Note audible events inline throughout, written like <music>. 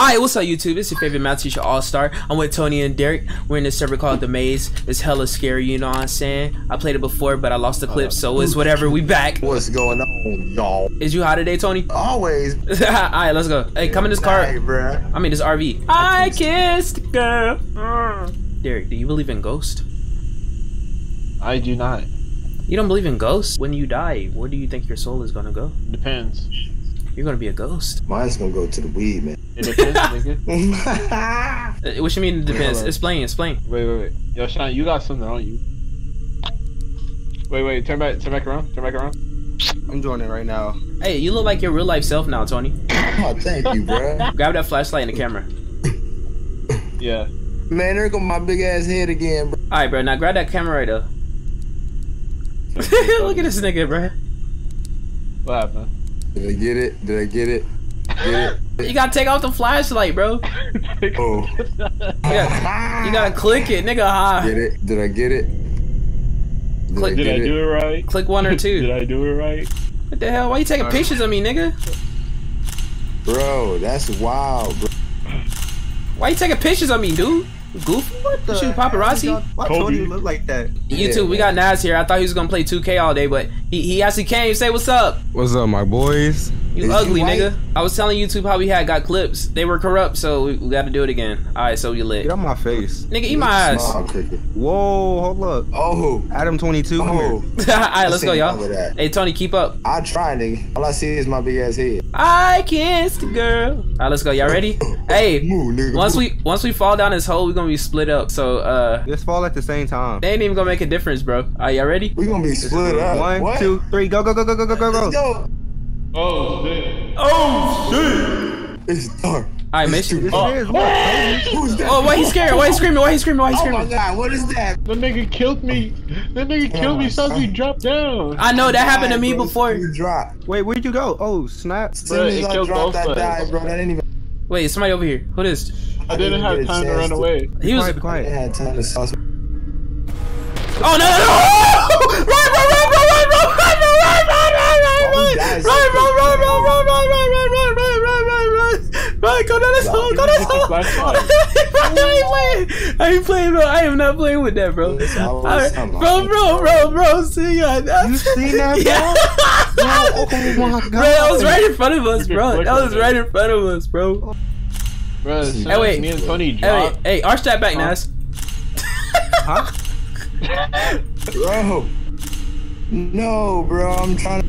Alright, what's up YouTube? It's your favorite math teacher AllStar. I'm with Tony and Derrick. We're in this server called The Maze. It's hella scary, you know what I'm saying? I played it before, but I lost the clip, so it's whatever. We back. What's going on, y'all? Is you hot today, Tony? <laughs> Always. Alright, let's go. Hey, come in this car. Hey, bruh. I mean this RV. I kissed a girl. Derrick, do you believe in ghosts? I do not. You don't believe in ghosts? When you die, where do you think your soul is gonna go? Depends. You're gonna be a ghost. Mine's gonna go to the weed, man. It depends, nigga. <laughs> Uh, What you mean it depends? Hello. Explain, explain. Wait, wait, wait. Yo, Shine, you got something on you. Wait, wait. Turn back. Turn back around. Turn back around. I'm doing it right now. Hey, you look like your real life self now, Tony. <laughs> oh, thank you, bruh. <laughs> Grab that flashlight and the camera. Yeah. Man, there go my big ass head again, bro. Alright, bro, now grab that camera right there. Look at this nigga, bro. What happened? Did I get it? Did I get it? Get it? <laughs> You gotta take off the flashlight, bro. Oh. <laughs> You Oh. gotta, you gotta click it, nigga. Ha. Get it? Did I get it? Did Click- I Did I do it right? Click one or <laughs> two. Did. I do it right? What the hell? Why you taking Alright. pictures of me, nigga? Bro, that's wild, bro. Why you taking pictures of me, dude? You Goofy? What the? shoot paparazzi? Why Kobe. Tony look like that? You Yeah, too. We got man. Naz here. I thought he was gonna play 2K all day, but he, he actually came. Say what's up. What's up, my boys? You Is ugly, white? nigga. I was telling YouTube how we had got clips. They were corrupt, so we, we gotta do it again. Alright, so you lit. Get out my face. Nigga, eat my ass. Small cricket. Whoa, hold up. Oh. Adam 22, come Oh. here. <laughs> Alright, let's go, y'all. all of that. Hey, Tony, keep up. I try, nigga. All I see is my big ass head. I kissed a girl. Alright, let's go. Y'all ready? <coughs> Hey, Move, nigga. once move. we once we fall down this hole, we're gonna be split up. So uh, Let's fall at the same time. they ain't even gonna make a difference, bro. Are y'all ready? We gonna be split up. One, what? two, three, go, go, go, go, go, go, go, Let's go. Go. Oh, shit. It's dark. Alright, make sure. This Oh. is? Who's that? Oh, why he scared? Why he screaming? Why he screaming? Why he Oh my screaming? god, what is that? That nigga killed me. That nigga oh, killed me. Saw me drop down. I know that happened to me Bro, before. You dropped. Wait, where'd you go? Oh, snap. As soon as it I killed dropped both that of bro, that didn't even. Wait, somebody over here. Who this? I didn't have get a time to chance run away. He was. Quiet, be I had time to sauce. Oh no no no! Run Why run you guys run so run run quick? run run run run run run run run run run run go down this hole go down this the hole. flashlight. I ain't playing. I ain't playing, bro. I am not playing with that, bro. It's Alright, something. Bro, bro, bro, bro. See, ya. You seen that, bro? Yeah. Oh my god. Bro, that was right in front of us, bro. That was right in front of us, bro. Bro, as Hey, wait. me and Tony Hey, dropped. wait, hey, arch that back, Huh? Naz. Huh? Bro. No, bro, I'm trying to.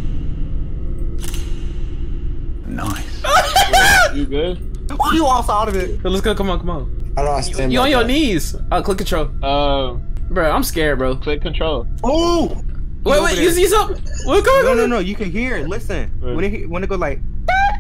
<laughs> You good? You lost out of it. Let's go. Come on, come on. How do I stand You on your up? knees? Oh, click control, Um, bro. I'm scared, bro. click control. Oh! Wait, wait. there. You see something? What going No, on? no, no. You can hear it. Listen. Right. When it when it go like,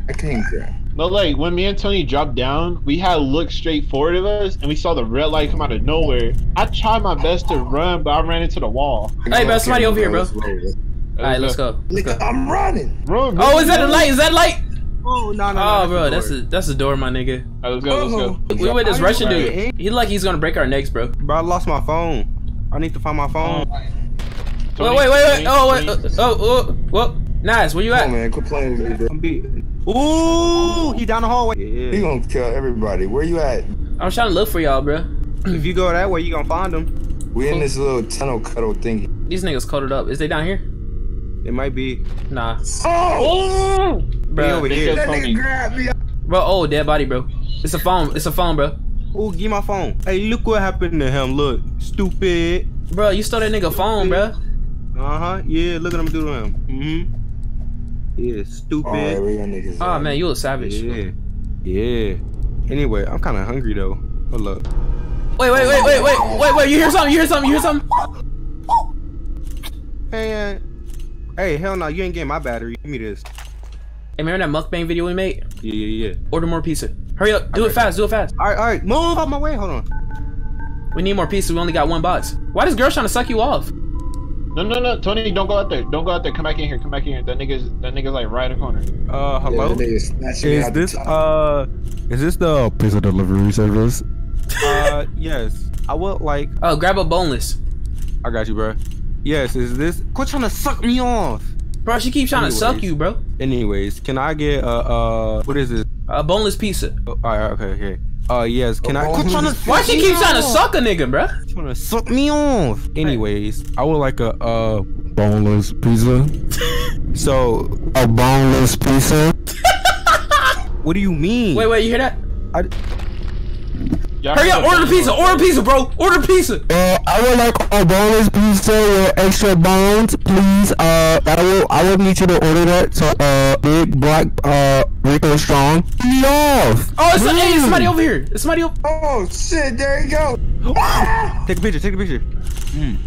I can't grab. No, like when me and Tony dropped down, we had looked straight forward of us, and we saw the red light come out of nowhere. I tried my best to run, but I ran into the wall. Hey, bro, somebody over here, bro. Let's roll, let's- All right, let's go. Let's go. I'm running. Run, Oh, is that the light? Is that light? Oh no, no, no. Oh, bro, that's a that's a door, my nigga. All right, let's go. Let's go. Oh. We with this Russian dude. He like he's gonna break our necks, bro. Bro, I lost my phone. I need to find my phone. Wait, wait, wait, wait. Oh, wait. uh, Oh, oh, whoa. Nice. Where you at? on, man, quit playing with me, bro. I'm beat. Ooh, he down the hallway. He gonna kill everybody. Where you at? I'm trying to look for y'all, bro. if you go that way, you gonna find him. We in this little tunnel cuddle thingy. These niggas coded up. Is they down here? It might be. Nah, Oh! Be over bro. here. That Tony. nigga grabbed me. Bro, oh, dead body, bro. It's a phone. It's a phone, bro. Ooh, give my phone. Hey, look what happened to him. Look, stupid. Bro, you stole that nigga phone, bro. Uh huh. Yeah, look at him do to him. Mm-hmm. Yeah, stupid. Alright, where Oh man, you a savage. yeah. Yeah. Anyway, I'm kind of hungry though. Hold up. Wait, wait, wait, wait, wait, wait, wait. You hear something? You hear something? You hear something? Hey, uh, hey, hell no, you ain't getting my battery. Give me this. Hey, remember that mukbang video we made? Yeah, yeah, yeah. Order more pizza. Hurry up. Do it fast. Do it fast. All right, all right, move out my way. Hold on. We need more pizza. We only got one box. Why this girl trying to suck you off? No, no, no, Tony, don't go out there. Don't go out there. Come back in here. Come back in here. That nigga's that nigga's like right in the corner. Uh, hello. that nigga is this uh, Is this the pizza delivery service? uh, yes. I would like. Oh, grab a boneless. I got you, bro. Yes, is this? Quit trying to suck me off. Bro, she keeps trying to suck you, bro. Anyways, can I get uh uh what is this? A boneless pizza. Oh, all right, okay, okay. Uh, yes. Can I? Oh, Quit trying to Why she keep trying to suck a nigga, bruh? Trying to suck me off. Anyways, I would like a uh. Boneless pizza. <laughs> So, A boneless pizza. <laughs> what do you mean? Wait, wait, you hear that? I, Y'all Hurry up, order that? pizza, order a pizza, bro. Order a pizza. Uh, I would like a boneless pizza with extra bones, please. Uh, I will. I would need you to order that. So, uh, big black, uh, Rico strong. Me off. Oh, it's, hey, it's somebody over here. It's somebody over. Oh shit! There you go. take a picture. Take a picture. Mm.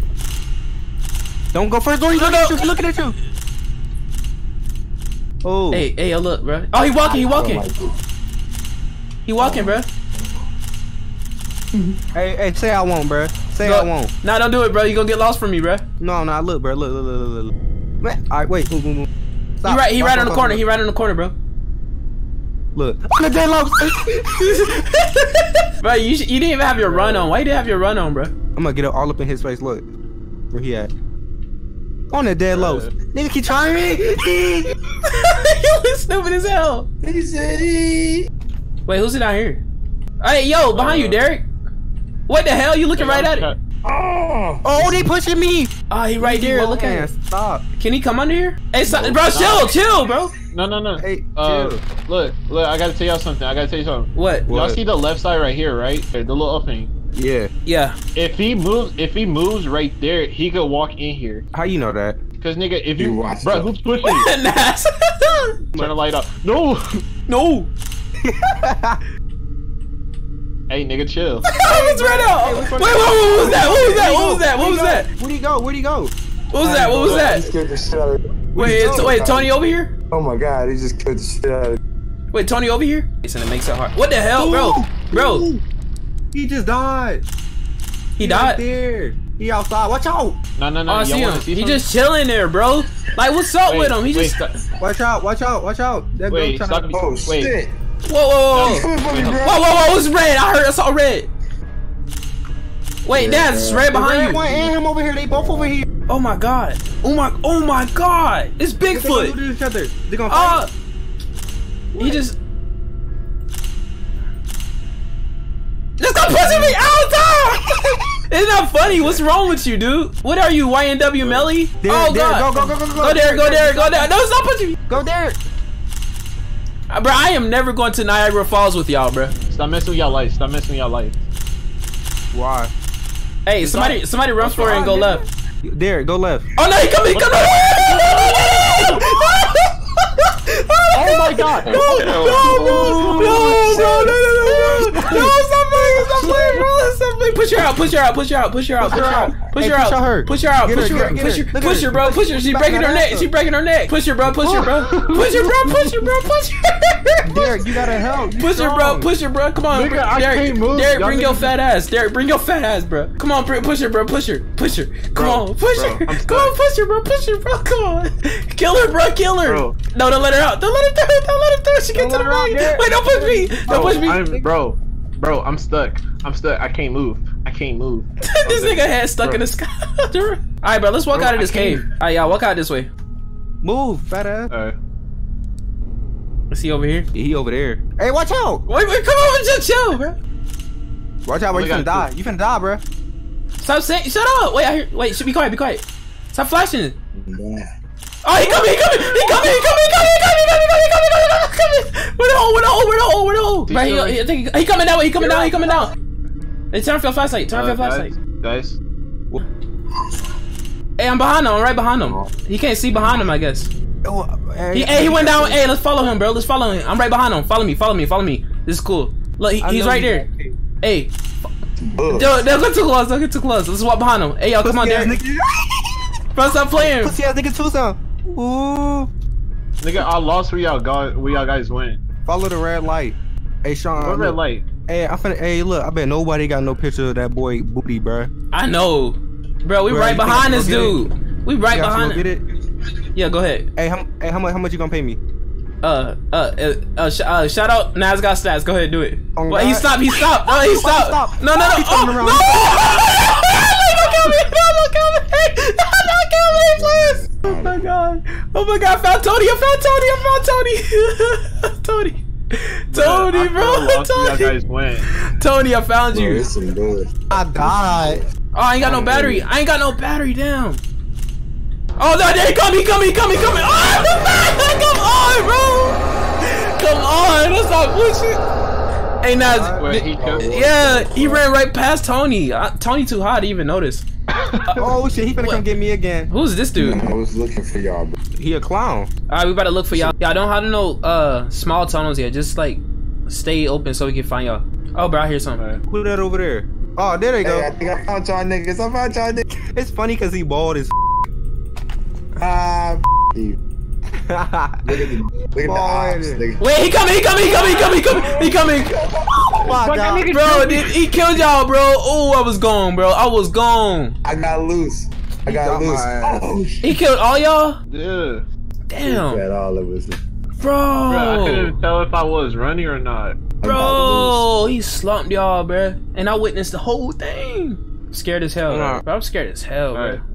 Don't go first. Don't look at you. He's Looking at you. Oh. Hey, hey, yo, look, bro. Oh, he walking, he walking, he walking, bro. Hey, hey, say I won't, bruh. Say I won't. Nah, don't do it, bro. You gonna get lost from me, bro. No, no, look, bruh. Look, look, look, look, look. Man, all right, wait. Boom, boom, boom. Stop. He right, he Stop, right on the corner. stop. He right on the corner, bro. Look. On the deadlock. Bro, you you didn't even have your run on. Why you didn't have your run on, bro? I'm gonna get it all up in his face. Look. Where he at? On the dead lows. Nigga keep trying me. <laughs> you look stupid as hell. He said he. Wait, who's it out here? Hey, yo, behind you, Uh, Derrick. What the hell? You looking right at it? Oh. oh, they pushing me. Oh, he right there. Look at him. Stop. Can he come under here? Hey, stop, bro, chill, chill, bro. No, no, no. Hey, uh, chill. look, look. I gotta tell y'all something. I gotta tell you something. What? Y'all see the left side right here, right? The little opening. Yeah. Yeah. If he moves, if he moves right there, he could walk in here. How you know that? Cause nigga, if you, You watch bro, it. who's pushing? <laughs> Naz. Turn the light up. No. no. <laughs> <laughs> hey, nigga, chill. <laughs> It's right out. Wait, wait, what was that? What was that? What was that? What was that? Where'd he go? Where'd he go? What was that? What was He that? scared the shit out of. Wait, it's, wait, Tony over here? Oh my god, he just killed the shit out of me. Wait, Tony over here? And it makes it hard. What the hell, bro? Bro, He just died. he Right died. there. He outside. Watch out. No, no, no. Oh, I see him. see He just chilling there, bro. Like, what's up Wait, with him? He wait, just. Watch out. Watch out. Watch out. That Wait, girl trying me. Oh Wait. shit! Whoa, whoa, whoa, whoa. me. Whoa, whoa, whoa, who's red? I heard, I saw red. Wait, Dad, it's red behind one you. and him over here. They both over here. Oh my god. Oh my, oh my god. It's gonna Bigfoot. do each other. They gonna Uh, fight. he just. Just stop pushing me out! <laughs> It's not funny. What's wrong with you, dude? What are you, YNW Melly? There, oh there, god. go, go, go, go, go. Go there, go there, go there. No, stop pushing me. Go there. Uh, Bro, I am never going to Niagara Falls with y'all, bro. Stop messing with y'all life. Stop messing with y'all life. Why? Hey, somebody, somebody run for it and go left. There, go left. Oh no, he coming, he coming! Oh my god. No, no, no, no, no, no, no, no, no, stop playing, Push her out, push her out, push her out, push her out, push her out, push her out, push her out, Get her, push her, get her, get push her. her, Look at push her. her, bro, push her. She's breaking her neck, ass she's breaking her neck. Push her, bro, push her, bro, <laughs> push her, bro, push her, bro, push her. <laughs> Derrick, you gotta help. Push her, bro. Push her, bro. Come on, Nigga. I Derrick. can't move. Derrick, bring your fat ass. Derrick, bring your fat ass, bro. Come on, br- push her, bro. Push her, push her. Come on, push her. Come on, push her, bro. Push her, bro. Come on. <laughs> Kill her, bro. Kill her. No, don't let her out. Don't let her through. Don't let her through. She get Don't to the let right. Wait, don't push me. Don't push me. Bro, bro, I'm stuck. I'm stuck. I can't move. I can't move. this nigga head stuck in the sky. All right, bro. Let's walk Bro, out of this cave. All right, y'all. Walk out this way. Move, fat ass. Alright. Let's see over here. He over there. Hey, watch out. Wait, wait. Come on, just chill, bro. Watch out, bro. We You finna got die. You finna die, bro. Stop saying. Shut up. Wait, I hear. Wait. Should be quiet. Be quiet. Stop flashing. Yeah. Oh, he coming, he coming, he coming, he coming, he coming, he coming, he coming, he coming, he coming, he coming, he coming. Where the hole, where the hole, where the hole, where the hole? Right, he, he, I think he, he coming that way, he coming down, he coming down. Hey, turn off your flashlight, turn off your Uh, flashlight. guys, guys. Hey, I'm behind him, I'm right behind him. He can't see behind him, I guess. Oh, He, hey, he went down, hey, let's follow him, bro, let's follow him. I'm right behind him, follow me, follow me, follow me. This is cool. Look, he, he's right you there. Hey, Ugh. don't, don't get too close, don't get too close. Let's walk behind him. Hey, y'all, come on, Pussy ass Derrick. nigga. <laughs> Bro, stop playing. Pussy ass nigga too sound. Ooh. Nigga, I lost where y'all got where y'all guys went. Follow the red light. Hey, Sean. What red light? Hey, I'm finna. Hey, look. I bet nobody got no picture of that boy booty, bruh. I know. Bro, we Bro, right behind this can go get dude. We right behind go get it. Yeah, go ahead. Hey, how, hey, how much? How much you gonna pay me? Uh, uh, uh, uh, sh- uh shout out Naz Got Stacks. Go ahead, do it. Oh, Well, he stopped. He stopped. No, he stopped. Stop. No, no, no. Oh, coming no. don't kill me. No, don't kill me. No, don't kill me, please. Oh my god. Oh my god. Found Tony. I found Tony. I found Tony. Tony. Tony, I bro. lost where you Tony, guys went. Tony, I found you. it's some. I died. Oh, I ain't got no battery. I ain't got no battery down. Oh, no, there he come, he come, he come, he come. Oh, the back. Come on, bro. Come on. Let's not push it. Hey, Naz. Wait, he killed. Yeah, he ran right past Tony. Uh, Tony too hot to even notice. <laughs> Oh shit, he finna come get me again. Who's this dude? I was looking for y'all, bro. He a clown. Alright, we better look for y'all. Y'all don't have to know uh small tunnels yet. Just like stay open so we can find y'all. Oh, bro, I hear something. Alright. Who that over there? Oh, there they Hey, I go. think I found y'all niggas. I found y'all niggas. <laughs> It's funny cause he bald as. Ah, you. <laughs> Look at the, look at the ops, nigga. Wait, he coming, he coming, he coming, he coming, he coming, he coming. Oh my God. Bro, did, he killed y'all, bro. Oh, I was gone, bro. I was gone. I got loose. I got got loose. Oh. He killed all y'all? Yeah. Damn. Got all of us. Bro, bro. I couldn't tell if I was running or not. Bro, he slumped y'all, bro. And I witnessed the whole thing. Scared as hell, bro. Bro, I'm scared as hell, bro. Alright.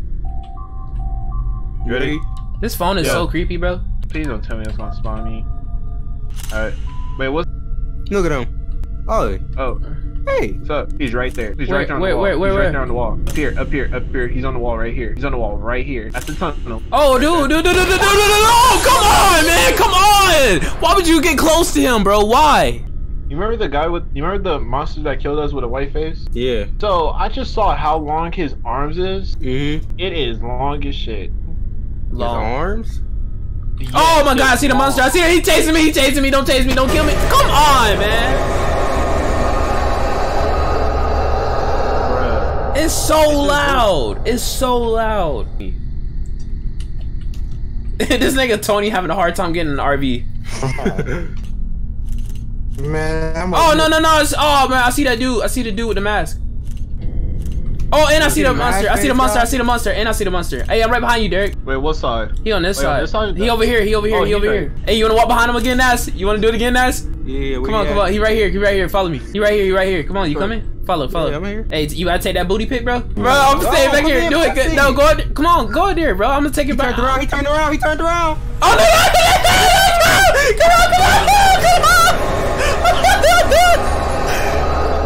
You ready? This phone is yeah. so creepy, bro. Please don't tell me that's gonna spawn me. Alright. Wait, what? Look at him. Oh. Oh. Hey. What's up? He's right there. He's where, right down where, the wall. Where, where, He's right there on the wall. Up here, up here, up here. He's on the wall right here. He's on the wall right here. That's the tunnel. Oh, right dude, dude, dude, dude, dude, dude, dude, no! Oh, come on, man! Come on! Why would you get close to him, bro? Why? You remember the guy with, you remember the monster that killed us with a white face? Yeah. So, I just saw how long his arms is. Mm-hmm. It is long as shit. His Long. arms. Oh my god, I see the monster. I see it. He chasing me. He chasing me. Don't chase me. Don't kill me. Come on, man. Bruh. It's so loud. It's so loud. <laughs> this nigga Tony having a hard time getting an RV. <laughs> Man, I'm Oh no no no! It's, oh man, I see that dude. I see the dude with the mask. Oh, and I see the the monster. I see the monster. I see the monster. And I see the monster. Hey, I'm right behind you, Derrick. Wait, what side? He on this oh, Wait, on side. this side? He over here. He over here. Oh, he he over right. here. Hey, you wanna walk behind him again, Naz? You wanna do it again, Naz? Yeah. Come on, come on. He right here. He right here. Follow me. He right here. He right here. Come on, you Sure. coming? Follow, follow. Yeah, I'm here. Hey, you gotta take that booty pic, bro. Bro, I'm Oh, staying back here. Do it. No, go. out- Come on, go out there, bro. I'm gonna take it He back. turned around. He turned around. He turned around. Oh no! no, no, no, no, no, Come on, come on, come on!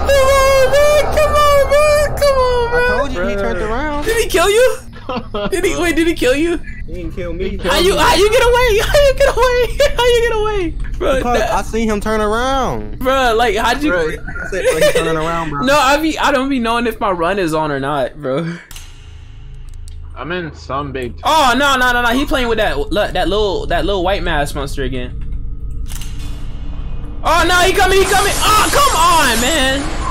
Come on, man! Come on, man! Come on, I man! told you he turned around. Did he kill you? Did he wait? Did he kill you? He didn't kill me. How you? How you get away? <laughs> How you get away? <laughs> How you get away, bro? That- I seen him turn around. bro, like how'd you? Right. I said, bro, he turning around, bro. <laughs> No, I be I don't be knowing if my run is on or not, bro. I'm in some big. Oh no no no no! He playing with that look, that little that little white mask monster again. Oh no, he coming! He coming! Oh come on, man!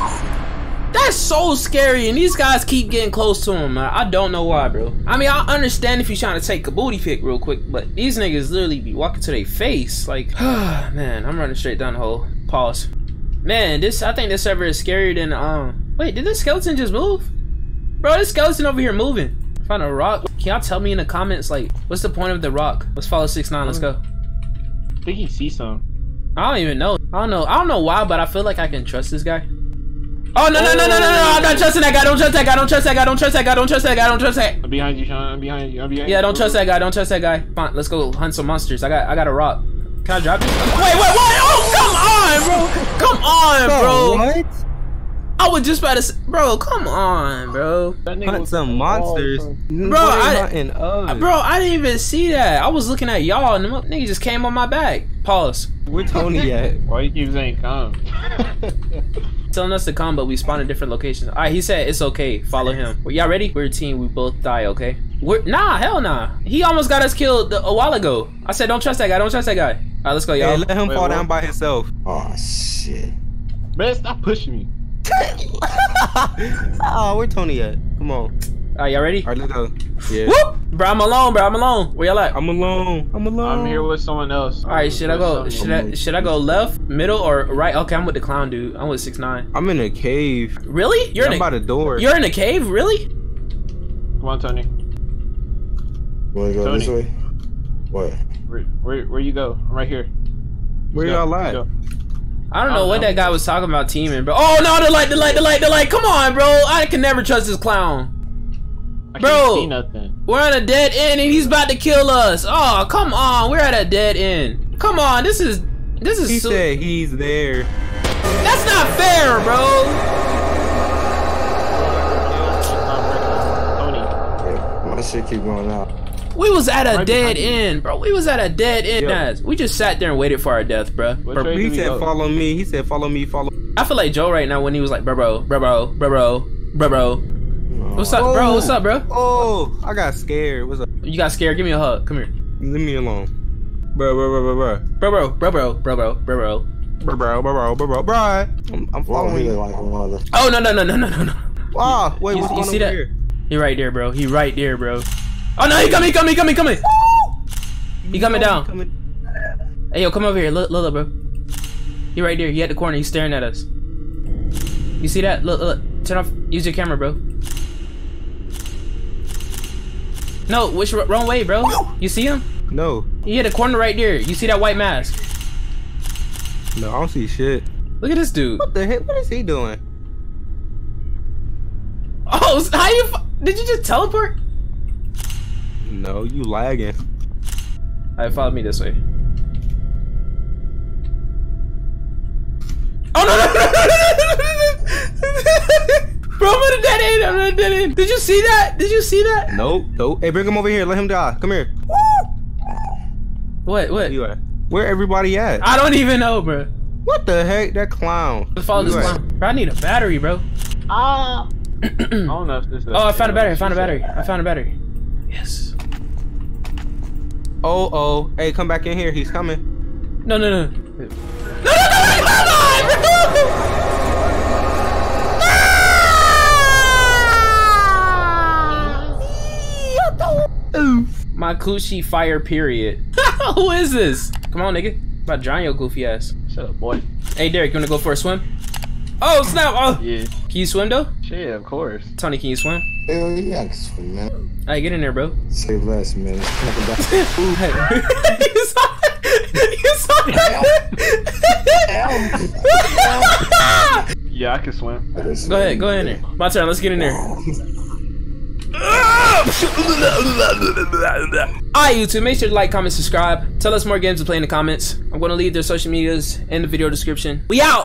That's so scary, and these guys keep getting close to him. Man. I don't know why, bro. I mean, I understand if you're trying to take a booty pick real quick, but these niggas literally be walking to their face. Like, <sighs> man, I'm running straight down the hole. Pause. Man, this I think this server is scarier than um. Wait, did this skeleton just move? Bro, this skeleton over here moving. Found a rock. Can y'all tell me in the comments like what's the point of the rock? Let's follow six nine. Let's go. I think he sees some. I don't even know. I don't know. I don't know why, but I feel like I can trust this guy. Oh no no no no no no! I'm not trusting that guy. Don't trust that guy. Don't trust that guy. Don't trust that guy. Don't trust that guy. Don't trust that. I'm behind you, Sean. I'm behind you. I'm behind you. Yeah, don't trust that guy. Don't trust that guy. Come on, let's go hunt some monsters. I got I got a rock. Can I drop it? Wait wait wait! Oh come on, bro! Come on, bro! What? I was just about to, say, bro. Come on, bro. Hunt some on the wall, monsters. bro. Bro, I- Bro, I didn't even see that. I was looking at y'all, and the nigga just came on my back. Pause. Where Tony at? Why you keep saying come? <laughs> telling us to come, but we spawn in different locations. All right, he said it's okay. Follow him. Well, y'all ready? We're a team. We both die. Okay. We're nah, hell nah. He almost got us killed a while ago. I said don't trust that guy. Don't trust that guy. All right, let's go, y'all. let him Wait, fall what? down by himself. Oh shit. Man, stop pushing me. oh, <laughs> where Tony at? Come on. Alright, y'all ready? Alright, let's go. Yeah. Whoop! Bro, I'm alone, bro. I'm alone. Where y'all at? I'm alone. I'm alone. I'm here with someone else. All right, should I go? Should I should I go left, middle, or right? Okay, I'm with the clown dude. I'm with six nine. I'm in a cave. Really? You're in. I'm in by the door. you're in a cave? Really? Come on, Tony. Wanna go Tony. this way? What? Where, where, where you go? I'm right here. Where Let's go, y'all let's at? I don't I know don't what know. that guy was talking about teaming, bro. Oh no, the light, the light, the light, the light. Come on, bro. I can never trust this clown. I Bro, we're at a dead end and he's about to kill us. Oh, come on, we're at a dead end. Come on, this is this is. He so said he's there. That's not fair, bro. My shit keep going out. We was at a dead end, bro. We was at a dead end, guys. We just sat there and waited for our death, bro. Bro, He said, go? "Follow me." He said, "Follow me, follow." I feel like Joe right now when he was like, bro, bro, bro, bro, bro, bro, bro." What's up, oh, bro? What's up, bro? Oh, I got scared. What's up? You got scared? Give me a hug. Come here. Leave me alone. Bro, bro, bro, bro, bro. Bro, bro, bro, bro, bro, bro, bro. Bro, bro, bro, bro, bro, bro. I'm, I'm following you. Like oh, no, no, no, no, no, no, no. Ah, wait, you, what's you going see that? Here? He right there, bro. He right there, bro. Oh, no, he coming, coming, coming, coming. He coming down. Coming. Hey, yo, come over here. Look, look, look, bro. He right there. He at the corner. He's staring at us. You see that? Look, look. Turn off. Use your camera, bro. No, which wrong way, bro? You see him? No, He at the corner right there. You see that white mask? no, I don't see shit. Look at this dude. What the heck? What is he doing? Oh, <laughs> how you? f- Did you just teleport? No, you lagging. Alright, follow me this way. Oh no no no no! Bro, I'm at a dead end. I'm at a dead end. Did you see that? Did you see that? Nope, nope. Hey, bring him over here. Let him die. Come here. What? What? Where you at? Where everybody at? I don't even know, bro. What the heck? That clown. Let's follow this Where you at? clown. Bro, I need a battery, bro. Ah. <clears throat> I don't know if this is. Oh, I found a battery. I found a battery. I found a battery. Yes. Oh, oh. Hey, come back in here. He's coming. No, no, no. No, no, no, no, come on, bro! <laughs> My coochie fire period. <laughs> Who is this? Come on, nigga. About to drown your goofy ass. Shut up, boy. Hey, Derrick, you wanna go for a swim? Oh, snap! Oh, Yeah. can you swim though? Shit, of course. Tony, can you swim? Hell yeah, I can swim, man. Alright, get in there, bro. Say less, man. <laughs> you saw You saw Yeah, I can swim. Go ahead, go ahead in there. My turn, let's get in there. Alright, YouTube, make sure to like, comment, subscribe. Tell us more games to play in the comments. I'm gonna leave their social medias in the video description. We out!